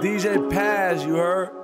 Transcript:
DJ Paz, you heard?